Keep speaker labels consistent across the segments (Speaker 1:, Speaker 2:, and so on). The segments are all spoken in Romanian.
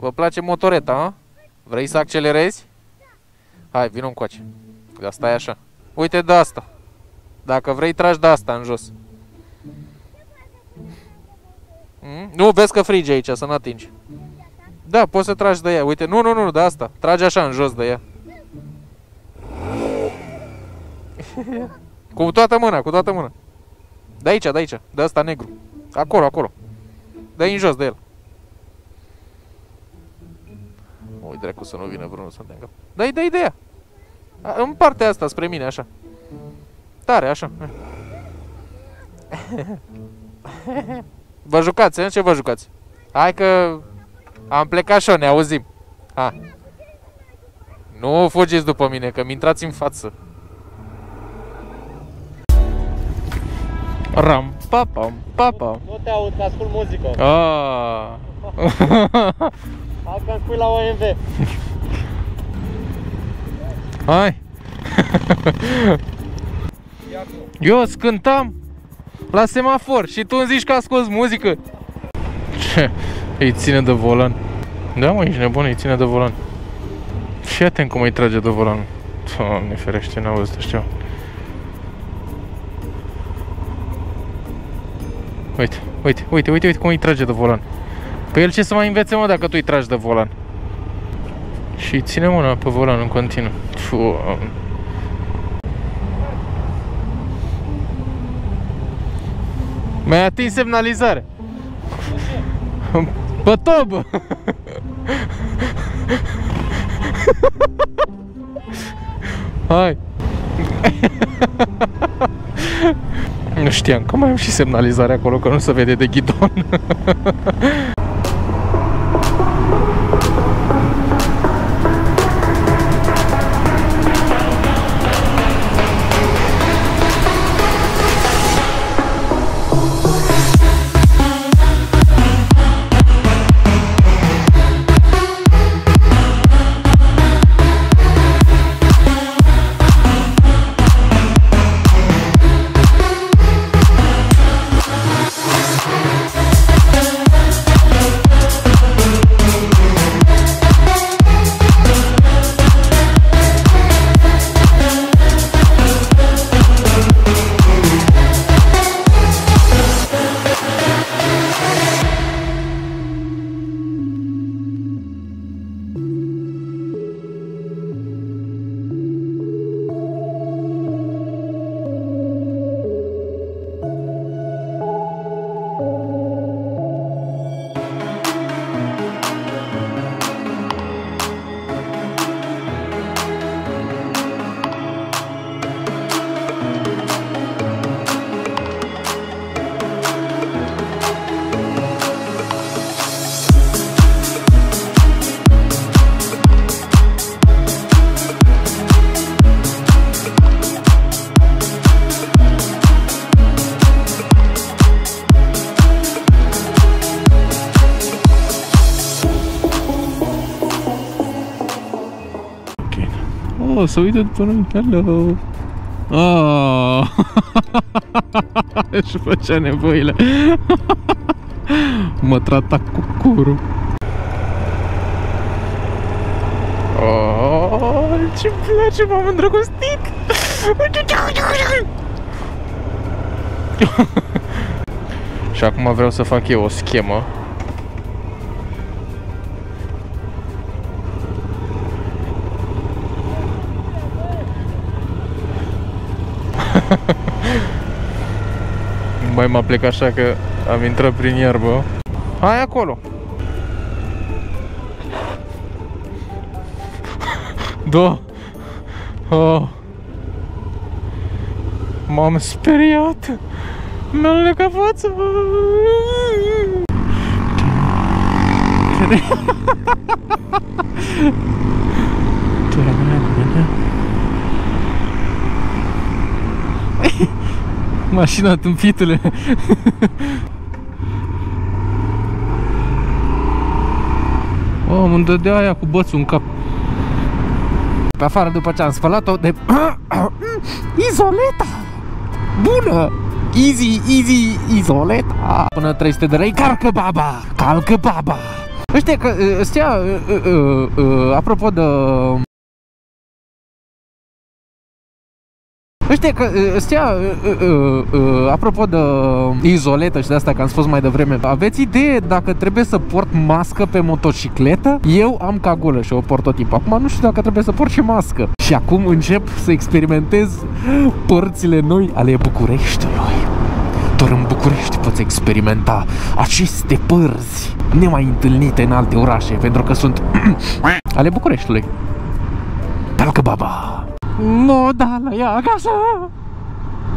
Speaker 1: Vă place motoreta, a? Vrei să accelerezi? Hai, vină încoace. Dar stai așa. Uite de asta. Dacă vrei, tragi de asta în jos. Mm? Nu, vezi că frige aici, să nu atingi. Da, poți să tragi de ea. Uite, nu, nu, nu, de asta. Tragi așa în jos de ea. cu toată mâna, cu toată mâna. De aici, de aici, de asta negru. Acolo, acolo. dă în jos de el. Ui, dracu să nu vină vreunul să te Dă-i, dă-i de ea. În partea asta, spre mine, așa. Tare, așa. vă jucați, în ce vă jucați? Hai că am plecat și ne auzim. Ha. Nu fugiți după mine, că mi intrați în față. Ram, papa, papa.
Speaker 2: Nu te aud, că ascult muzică.
Speaker 1: Ah.
Speaker 2: Hai că îmi spui la OMV.
Speaker 1: Hai. Eu scântam la semafor și tu îmi zici că asculti muzică. Ce? Îi ține de volan. Da, mă, ești nebun, îi ține de volan. Fii atent cum îi trage de volan. Doamne ferește, n-auzi, știu. Uite, uite, uite, uite, uite cum îi trage de volan. Păi el ce să mai învețe, mă, dacă tu îi tragi de volan? Și ține mâna pe volan în continuu. Doamne. Mi-ai atins semnalizare. Pe tobă. Hai. Nu știam că mai am și semnalizare acolo, că nu se vede de ghidon. Oh, să uită după noi. Hello! Oh! Și făcea nevoile. mă trata cu curul. Oh, ce place, m-am îndrăgostit! Și acum vreau să fac eu o schemă mai m-a plecat așa că am intrat prin iarbă. Hai acolo! Da! Oh. M-am speriat! Mi-am legat fața! Mașina tâmpitule. Oh, îmi dădea aia cu bățul în cap. Pe afară după ce am spălat-o de Izoleta! Bună! Easy, easy, izoleta! Până 300 de lei, calcă baba! Calcă baba! Ăștia că, ăstea, uh, uh, uh, apropo de... Ăștia că, ăstea, uh, uh, uh, apropo de izoletă și de asta că am spus mai devreme, aveți idee dacă trebuie să port mască pe motocicletă? Eu am ca gulă și o port tot timpul. Acum nu știu dacă trebuie să port și mască. Și acum încep să experimentez părțile noi ale Bucureștiului. Doar în București poți experimenta aceste părți nemai întâlnite în alte orașe, pentru că sunt ale Bucureștiului. Talcă baba! Modală e acasă!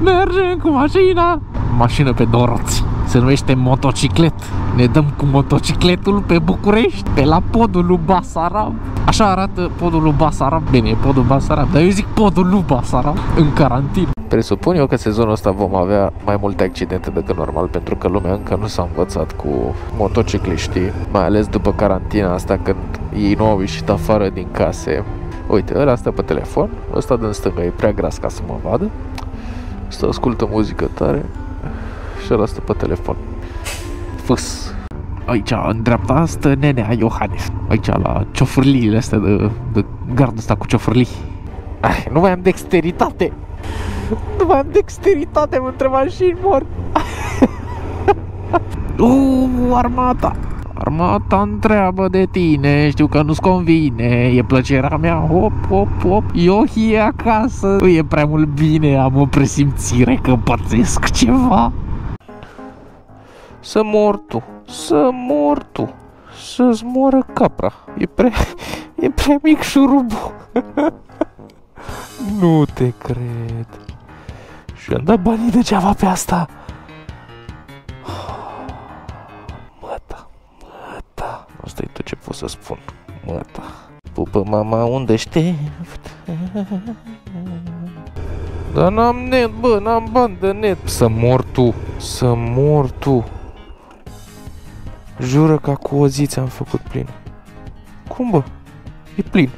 Speaker 1: Mergem cu mașina! Mașină pe două roți. Se numește motociclet. Ne dăm cu motocicletul pe București, pe la podul lui Basarab. Așa arată podul lui Basarab. Bine, e podul Basarab, dar eu zic podul lui Basarab în carantină. Presupun eu că sezonul ăsta vom avea mai multe accidente decât normal pentru că lumea încă nu s-a învățat cu motocicliștii, mai ales după carantina asta când ei nu au ieșit afară din case. Uite, ăla stă pe telefon, ăsta din stânga e prea gras ca să mă vadă, ăsta ascultă muzică tare și ăla stă pe telefon. Fâs. Aici, în dreapta, stă nenea Iohannes. Aici, la ciofârliile astea de, de gardul ăsta cu ciofârlii. Ai, nu mai am dexteritate! Nu mai am dexteritate, mă între mașini mor. Uuu, armata. Armata întreabă de tine, știu că nu-ți convine, e plăcerea mea, hop, hop, hop, eu e acasă, nu e prea mult bine, am o presimțire că pățesc ceva. Să mor tu, să mor tu, să-ți moră capra, e prea, e prea mic șurubul. nu te cred. Și am dat banii degeaba pe asta. Pot să spun. Măta. Pupă mama unde aștept. Dar n-am net, bă, n-am bani de net. Să mor tu, să mor tu. Jură că cu o zi ți-am făcut plin. Cum, bă? E plin.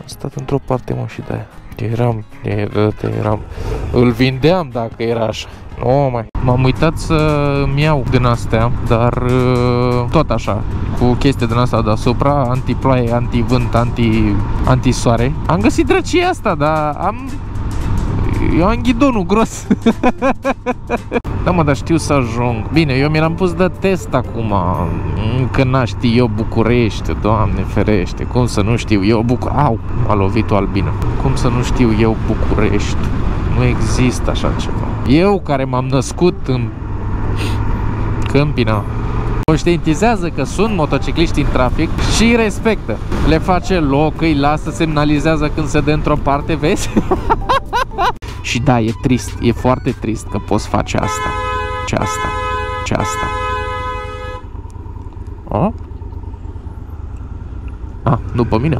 Speaker 1: Am stat într-o parte, mă, și de-aia. Eram, eram, îl vindeam dacă era așa. Nu mai. M-am uitat să-mi iau din astea, dar uh, tot așa, cu chestii din asta deasupra, anti-ploaie, anti-vânt, anti, anti-soare. Am găsit drăcia asta, dar am eu am ghidonul gros. Da mă, dar știu să ajung. Bine, eu mi l-am pus de test acum. Încă n știu eu București Doamne ferește Cum să nu știu eu București Au, m-a lovit o albină. Cum să nu știu eu București Nu există așa ceva Eu care m-am născut în Câmpina conștientizează că sunt motocicliști în trafic și respectă. Le face loc, îi lasă, semnalizează când se dă într-o parte, vezi? și da, e trist, e foarte trist că poți face asta. Ce asta? Ce asta? A? A, după mine.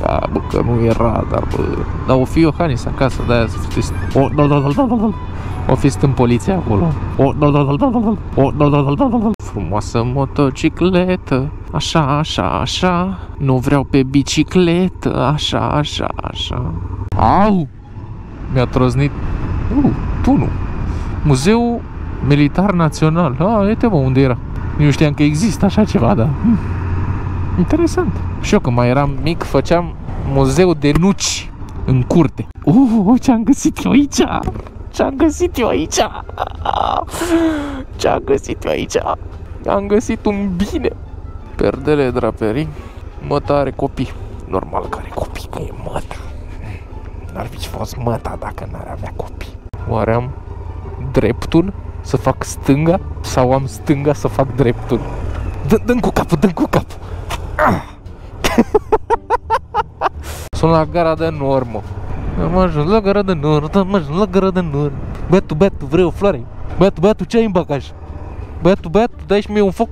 Speaker 1: Da, bă, că nu era, dar bă... Dar o fi Iohannis acasă, de-aia să fiți... O, da, da, da, da, da, o fi în poliția acolo. O, da, da, da, da, da, o, da, da, da, da, da, Frumoasă motocicletă, așa, așa, așa. Nu vreau pe bicicletă, așa, așa, așa. Au! Mi-a troznit... Uh, tunul. Muzeul Militar Național. Ah, uite mă, unde era. Nu știam că există așa ceva, dar... Hmm. Interesant. Și eu când mai eram mic făceam muzeu de nuci în curte. Uh, ce-am găsit eu aici? Ce-am găsit eu aici? Ce-am găsit eu aici? Am găsit un bine. Perdele draperii. Măta are copii. Normal că are copii, că e măta. N-ar fi fost măta dacă n-ar avea copii. Oare am dreptul să fac stânga sau am stânga să fac dreptul? Dă-mi cu capul, dă cu capul. Sunt la gara de normă. Am ajuns la gara de nord, am ajuns la gara de nord. Băiatul, băiatul, vrei o floare? Băiatul, băiatul, ce ai în bagaj? Băiatul, băiatul, dai și mie un foc?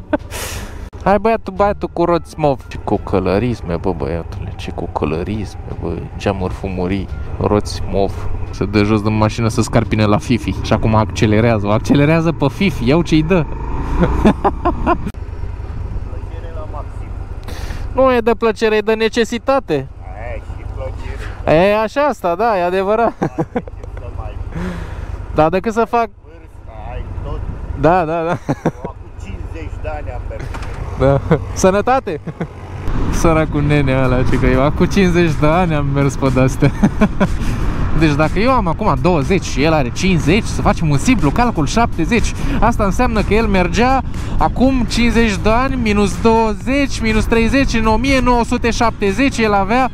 Speaker 1: Hai băiatul, băiatul cu roți mov Ce cu călărisme, bă băiatule Ce cu călărisme, bă Geamuri fumurii, roți mov Se dă jos din mașină să scarpine la Fifi Și acum accelerează, o accelerează pe Fifi Iau ce-i dă Nu e de plăcere, e de necesitate
Speaker 2: E, și plăcere
Speaker 1: E așa asta, da, e adevărat
Speaker 2: mai
Speaker 1: Da, decât să fac
Speaker 2: vârsta, ai tot
Speaker 1: Da, da, da
Speaker 2: Acum 50 ani am mers.
Speaker 1: Da. Sănătate! Săracul nene ăla, ce că eu cu 50 de ani am mers pe de-astea. Deci dacă eu am acum 20 și el are 50, să facem un simplu calcul 70, asta înseamnă că el mergea acum 50 de ani, minus 20, minus 30, în 1970 el avea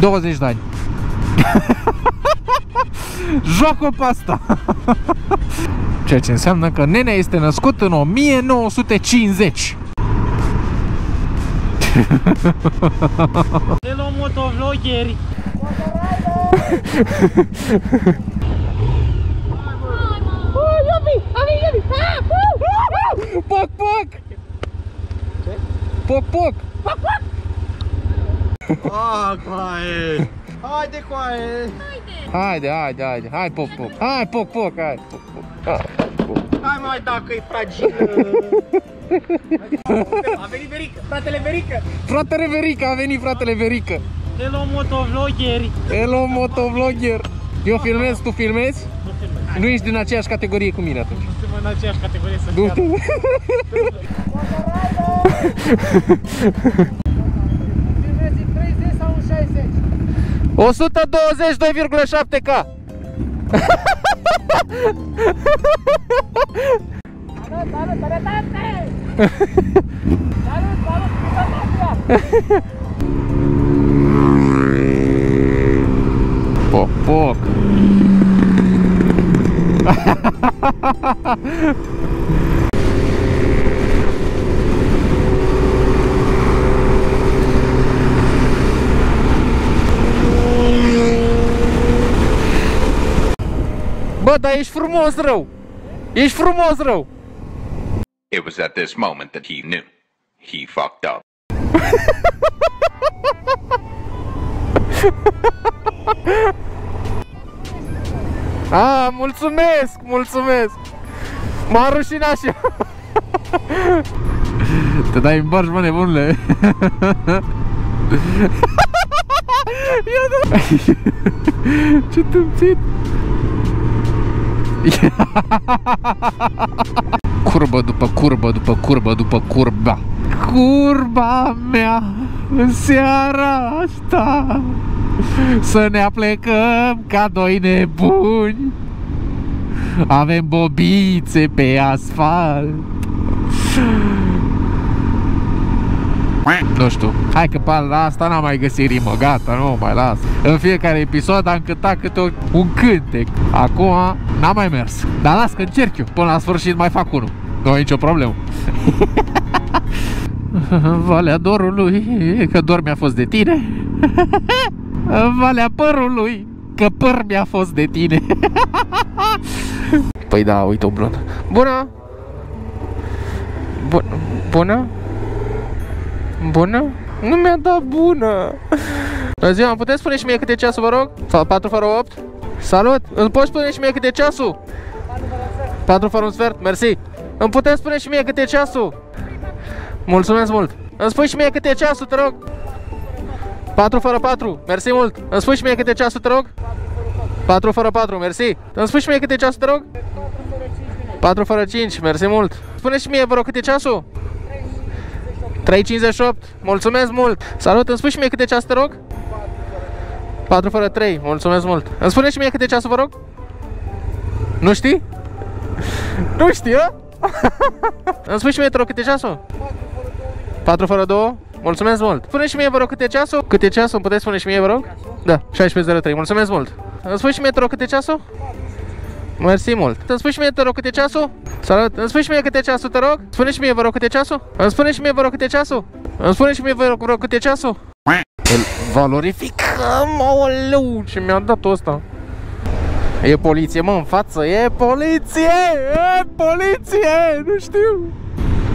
Speaker 1: 20 de ani. Joacă pe asta! Ceea ce înseamnă că nenea este născut în 1950.
Speaker 3: Hello motovloggeri!
Speaker 1: Poc, poc! Poc, poc!
Speaker 3: Ah, coaie! Haide, coaie!
Speaker 1: Haide, haide, haide, hai poc, poc! Hai poc, poc, hai! Poc, poc. Hai, poc.
Speaker 3: Hai mai dacă e fragilă! A venit Verica, fratele Verica!
Speaker 1: Fratele Verica, a venit fratele Verica!
Speaker 3: Hello motovloggeri!
Speaker 1: Hello, motovlogger! Eu filmez, tu filmezi?
Speaker 3: Nu filmez.
Speaker 1: Nu ești din aceeași categorie cu mine atunci.
Speaker 3: Nu suntem în aceeași categorie să
Speaker 1: Du-te!
Speaker 3: fiu.
Speaker 2: 30 sau 60?
Speaker 1: 120, 2,7K!
Speaker 2: Salut, salut, sănătate! Salut, salut, sănătate!
Speaker 1: Poc, poc! Bă, dar ești frumos rău! Ești frumos rău!
Speaker 4: It was at this moment that he knew. He fucked up.
Speaker 1: A, mulțumesc, mulțumesc! M-a rușinat și eu. Te dai în barci, mă, nebunule! Ia da! Ce tâmpit! Curbă după curbă, după curbă, după curba Curba mea în seara asta Să ne aplecăm ca doi nebuni. Avem bobițe pe asfalt. Nu știu, hai că pe la asta n-am mai găsit rimă, gata, nu mai las. În fiecare episod am cântat câte o, un cântec. Acum n-am mai mers. Dar las că încerc eu, până la sfârșit mai fac unul. Nu e nicio problemă. Valea dorului, că dor mi-a fost de tine Valea părului, că păr mi-a fost de tine Păi da, uite o blondă Bună! Bun bună? Bună? Nu mi-a dat bună! Bună ziua, îmi puteți spune și mie câte ceasul, vă rog? 4 fără 8? Salut! Îmi poți spune și mie câte ceasul? 4 fără un sfert, mersi! Îmi puteți spune și mie câte ceasul? Mulțumesc mult! Îmi spui și mie câte ceasul, te rog? 4 fără 4, mersi mult! Îmi spui și mie câte ceasul, te rog? 4 fără 4, mersi! Îmi spui și mie câte ceasul, te rog? 4 fără 5, mersi mult! Spune și mie, vă rog, câte ceasul? 3.58, mulțumesc mult! Salut, îmi spui și mie câte ceas, te rog? 4 fără 3, mulțumesc mult! Îmi spune și mie câte ceasul, vă rog? Nu știi? Nu știi, a? îmi spui și mie, te rog, câte ceasul? 4 fără 2, mulțumesc mult! Spune și mie, vă rog, câte ceasul? Câte ceasul, îmi puteți spune și mie, vă rog? Da, 16.03, mulțumesc mult! Îmi spui și mie, te rog, câte ceasul? Mersi mult. Îmi spui și mie, te rog, câte ceasul? Salut. Îmi spui și mie câte ceasul, te rog? Spune și mie, vă rog, câte ceasul? Îmi spune și mie, vă rog, câte ceasul? Îmi spune și mie, vă rog, vă rog câte ceasul? Îl valorificăm, aoleu, ce mi-a dat ăsta. E poliție, mă, în față, e poliție, e poliție, nu știu.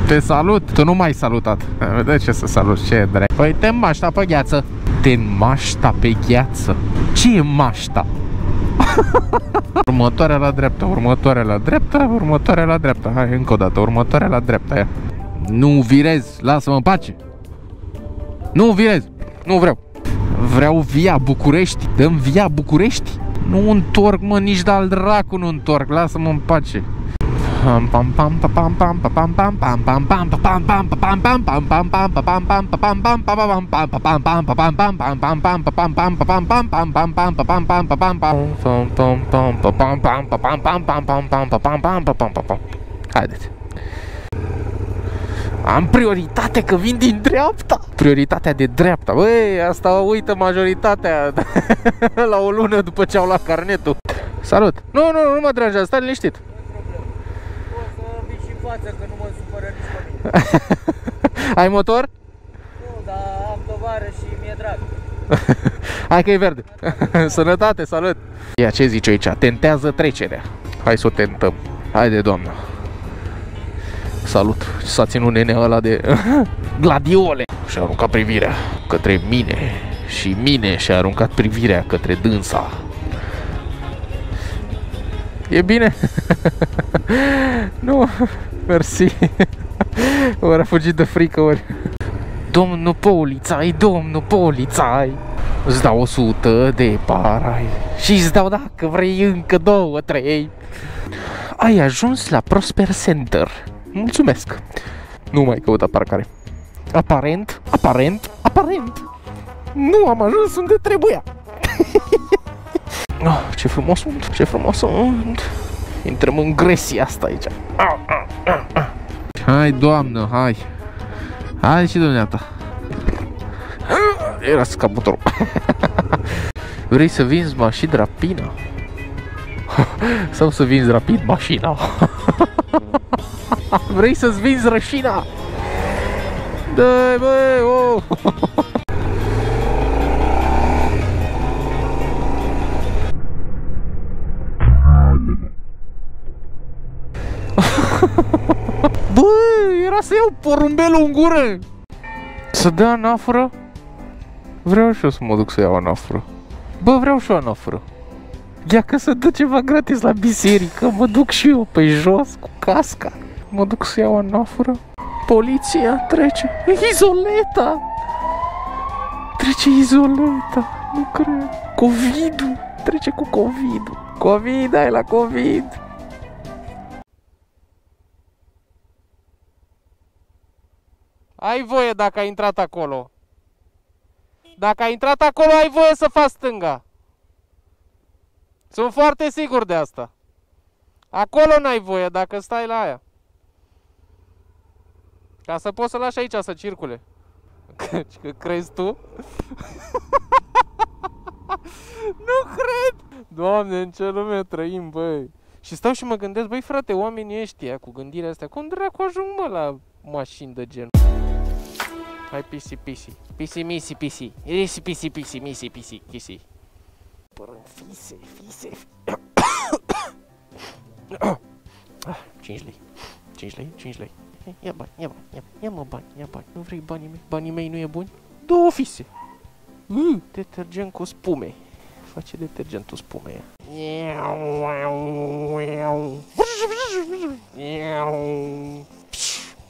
Speaker 1: Te salut, tu nu m-ai salutat. De ce să salut, ce drept? Păi te mașta pe gheață. Te mașta pe gheață. Ce e mașta? următoarea la dreapta, următoarea la dreapta, următoarea la dreapta. Hai, încă o dată, următoarea la dreapta aia. Nu virez, lasă-mă în pace. Nu virez, nu vreau. Vreau via București, dăm via București. Nu întorc, mă, nici de-al dracu nu întorc, lasă-mă în pace. Haideți. Am prioritate că vin din dreapta. Prioritatea de dreapta. Băi, asta uită majoritatea la o lună după ce au luat carnetul. Salut! Nu, nu, nu mă deranjează, stai liniștit.
Speaker 2: O să vii și în față, că nu mă supără nici pe mine.
Speaker 1: Ai motor?
Speaker 2: Nu, dar am tovară și mi-e drag.
Speaker 1: Hai că e verde. Sănătate, salut! Ia ce zice aici? Tentează trecerea. Hai să o tentăm. Haide, doamnă. Salut! S-a ținut nenea ăla de gladiole. Și-a aruncat privirea către mine. Și mine și-a aruncat privirea către dânsa. E bine? nu, mersi. Ori a fugit de frică, ori... Domnul polițai, domnul polițai Îți dau 100 de parai. Și îți dau dacă vrei încă două, trei. Ai ajuns la Prosper Center. Mulțumesc. Nu mai căuta parcare. Aparent, aparent, aparent. Nu am ajuns unde trebuia. Oh, Ce frumos sunt, ce frumos sunt Intrăm în gresia asta aici Hai, doamnă, hai Hai și dumneata Era scap motorul Vrei să vinzi mașini rapina? Sau să vinzi rapid mașina? Vrei să-ți vinzi rășina? Dă, bă, oh! Să iau porumbelul în gură. Să dea anafură? Vreau și eu să mă duc să iau anafură Bă, vreau și eu anafură Ia că să dă ceva gratis la biserică Mă duc și eu pe jos cu casca. Mă duc să iau anafură Poliția trece. Izoleta! Trece izoleta Nu cred. Covid-ul. Trece cu Covid-ul. Covid, ai la Covid Ai voie dacă ai intrat acolo. Dacă ai intrat acolo, ai voie să faci stânga. Sunt foarte sigur de asta. Acolo n-ai voie dacă stai la aia. Ca să poți să lași aici să circule. Că, că crezi tu? nu cred! Doamne, în ce lume trăim, băi. Și stau și mă gândesc, băi frate, oamenii ăștia cu gândirea asta, cum dracu ajung mă la mașini de genul? Hai pisi pisi. Pisi misi pisi. Isi pisi pisi misi pisi kisi. Părând fise, fise. 5 lei. 5 lei, 5 lei. Ia bani, ia bani, ia, ia mă bani, ia bani. Nu vrei banii mei? Banii mei nu e buni? Două fise. Mm, detergent cu spume. Face detergentul spume.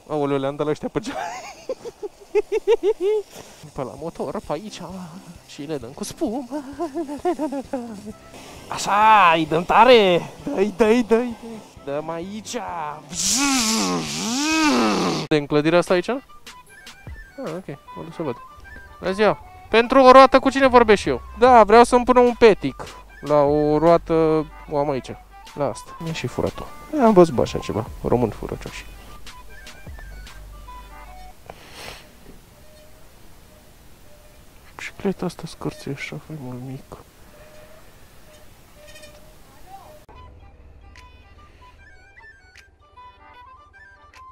Speaker 1: Aoleu, le-am dat la ăștia pe geam. Pe la motor, pe aici Și le dăm cu spumă. Așa, îi dăm tare. Dă-i, dă-i, dă-i. Dăm aici. De în clădirea asta aici? Ah, ok, mă duc să văd. Bună ziua. Pentru o roată cu cine vorbesc și eu? Da, vreau să-mi pună un petic La o roată o am aici La asta. Mi-a și furat-o. Am văzut bă, așa ceva Român furăcioși Bicicleta asta scârție așa, e mult mic.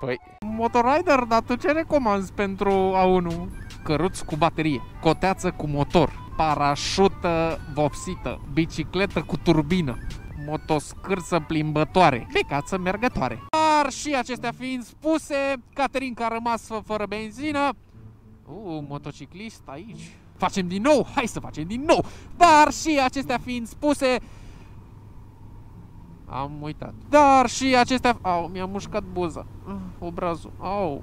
Speaker 1: Păi, Motorrider, dar tu ce recomanzi pentru A1? Căruț cu baterie, coteață cu motor, parașută vopsită, bicicletă cu turbină, motoscârță plimbătoare, pecață mergătoare. Dar și acestea fiind spuse, Caterinca a rămas fără benzină. Uh, motociclist aici. Facem din nou, hai să facem din nou. Dar și acestea fiind spuse, am uitat. Dar și acestea... Au, mi-a mușcat buza. Ah, obrazul. Au.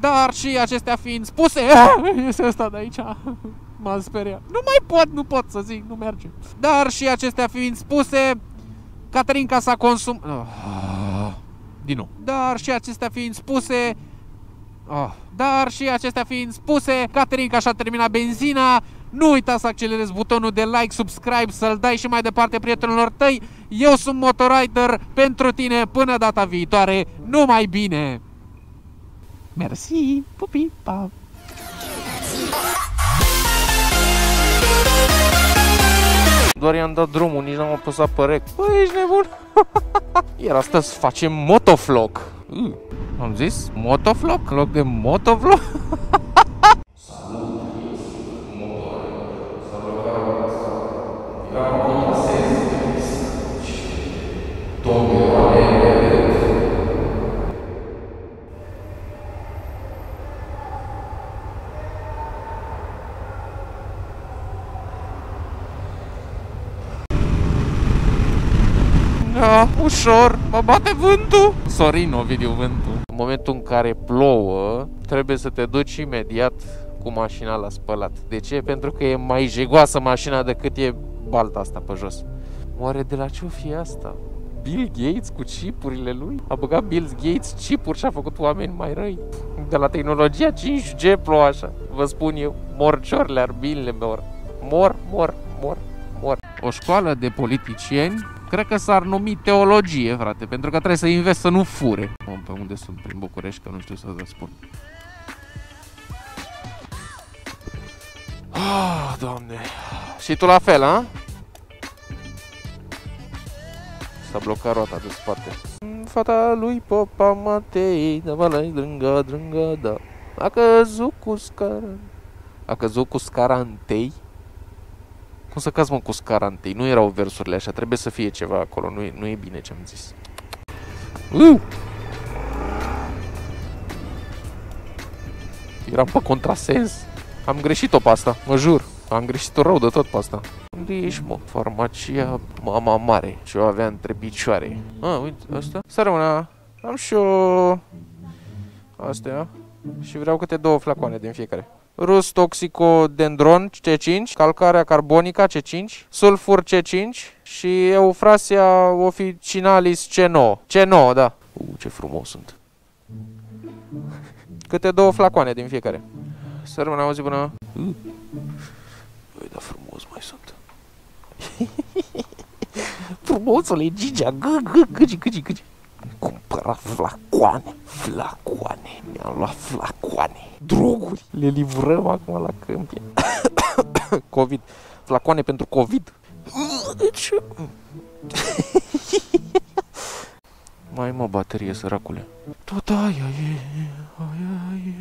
Speaker 1: Dar și acestea fiind spuse... Este ăsta de aici. M-am speriat. Nu mai pot, nu pot să zic, nu merge. Dar și acestea fiind spuse... Caterinca s-a consum... Oh. din nou. Dar și acestea fiind spuse, Oh. Dar și acestea fiind spuse, Caterinca și-a terminat benzina, nu uita să accelerezi butonul de like, subscribe, să-l dai și mai departe prietenilor tăi. Eu sunt Motorider pentru tine până data viitoare. Numai bine! Mersi! Pupi! Pa! Doar i-am dat drumul, nici n-am apăsat pe rec. Băi, ești nebun? Iar astăzi facem motovlog. Uh, am zis motovlog în loc de motovlog? Da, ușor, mă bate vântul. Sorin Ovidiu vântul. În momentul în care plouă Trebuie să te duci imediat cu mașina la spălat. De ce? Pentru că e mai jegoasă mașina decât e balta asta pe jos. Oare de la ce o fi asta? Bill Gates cu chipurile lui? A băgat Bill Gates chipuri și a făcut oameni mai răi. De la tehnologia 5G plouă așa. Vă spun eu, morciorile arbinile mor Mor, mor, mor, mor O școală de politicieni Cred că s-ar numi teologie, frate, pentru că trebuie să investi să nu fure. Om, pe unde sunt? Prin București, că nu știu să răspund. Ah, doamne. Și tu la fel, a? S-a blocat roata de spate. Fata lui Popa Matei, da la drânga, drânga, da. A căzut cu scara. A căzut cu scara întâi. Cum să cazi, mă, cu scara întâi? Nu erau versurile așa, trebuie să fie ceva acolo, nu e, nu e bine ce am zis. Uh! Eram pe contrasens. Am greșit-o pe asta, mă jur. Am greșit-o rău de tot pe asta. Unde ești, mă? Farmacia Mama Mare. Ce o avea între picioare. Ah, uite, asta. Să rămână. Am și o... Astea. Și vreau câte două flacoane din fiecare rus toxicodendron C5, calcarea carbonică C5, sulfur C5 și eufrasia officinalis C9. C9, da. Uh, ce frumos sunt. Câte două flacoane din fiecare. Să rămână auzi până... Uh. Băi, da frumos mai sunt. Frumosule, Gigea, gă, gă, gâgi, gâgi, gâgi. Cumpărat flacoane, flacoane, mi-am luat flacoane. Droguri, le livrăm acum la câmpie. COVID, flacoane pentru COVID. Mai mă baterie, săracule. Tot aia e, aia e,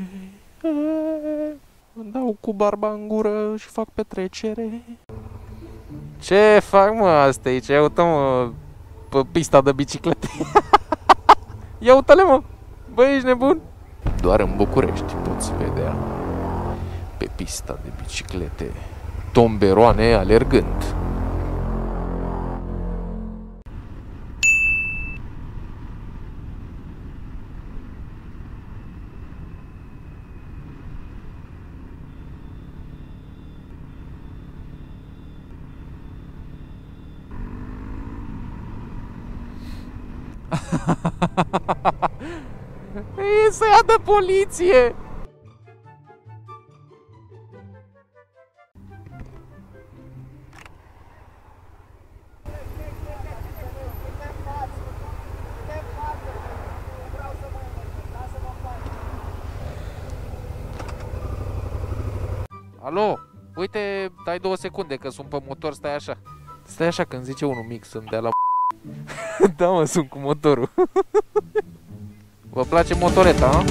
Speaker 1: Îmi dau cu barba în gură și fac petrecere. Ce fac, mă, asta aici? Ia uite, mă, pe pista de biciclete. Ia uite-le, mă! Băi, ești nebun? Doar în București poți vedea pe pista de biciclete tomberoane alergând. E să ia de poliție! Alo, uite, dai două secunde că sunt pe motor, stai așa. Stai așa când zice unul mic, sunt de la da, mă, sunt cu motorul. Vă place motoreta, a?